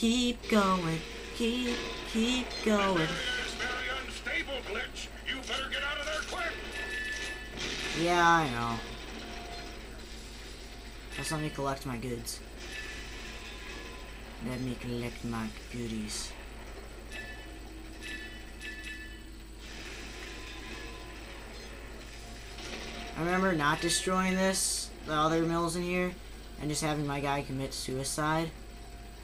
keep going, keep, keep going. Yeah, I know. Just let me collect my goods. Let me collect my goodies. I remember not destroying this, the other Mils in here, and just having my guy commit suicide.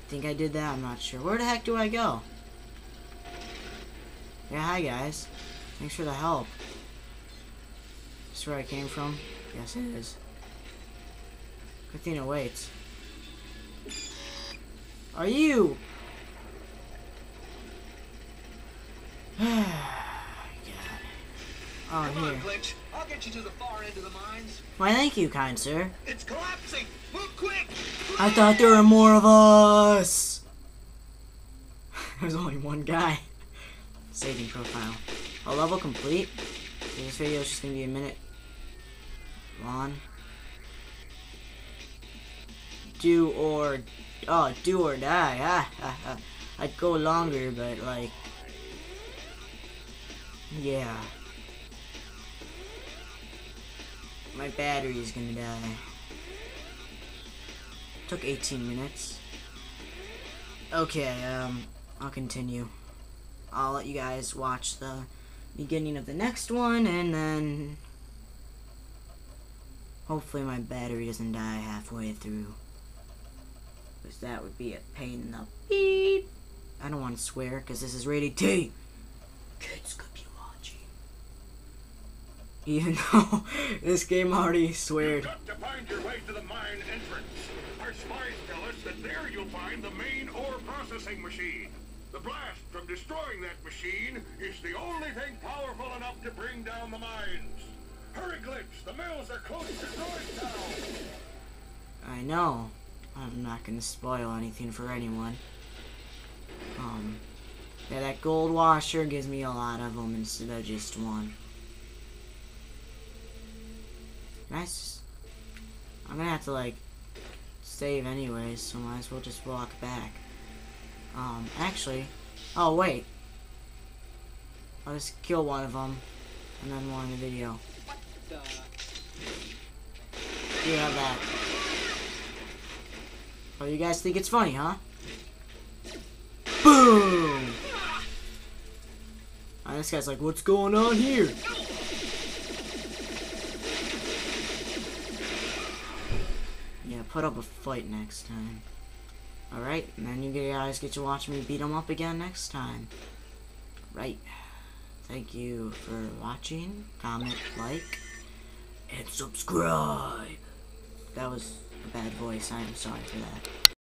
Think I did that, I'm not sure. Where the heck do I go? Yeah, hi guys. Thanks for the help. Is where I came from? Yes, it is. Good thing it waits. Are you? God. Oh, Come on. Glitch. I'll get you to the far end of the mines. Why, thank you, kind sir. It's collapsing. I thought there were more of us. There's only one guy. Saving profile. A level complete. This video is just gonna be a minute long. Do or oh, do or die. Ah, ah, ah. I'd go longer, but like, yeah. My battery is gonna die. Took 18 minutes. Okay, um, I'll continue. I'll let you guys watch the beginning of the next one, and then hopefully my battery doesn't die halfway through. Because that would be a pain in the beep. I don't want to swear, because this is rated T. Kids could be watching. Even though this game already sweared. Our spies tell us that there you'll find the main ore processing machine. The blast from destroying that machine is the only thing powerful enough to bring down the mines. Hurry, Glitch! The Mils are close to Noise I know. I'm not gonna spoil anything for anyone. Um, yeah, that gold washer gives me a lot of them instead of just one. Nice. I'm gonna have to like save anyways, so might as well just walk back. Um, actually, oh wait, I'll just kill one of them and then one in the video. You have that. Oh, you guys think it's funny, huh? Boom! Ah, this guy's like, what's going on here? Yeah, put up a fight next time. Alright, and then you guys get to watch me beat him up again next time. Right. Thank you for watching. Comment, like, and subscribe. That was a bad voice. I am sorry for that.